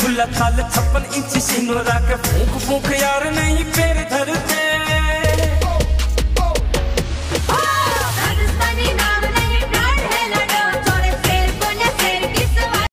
खुला खाल छप्पन इंच सिनोरा के फूक फूक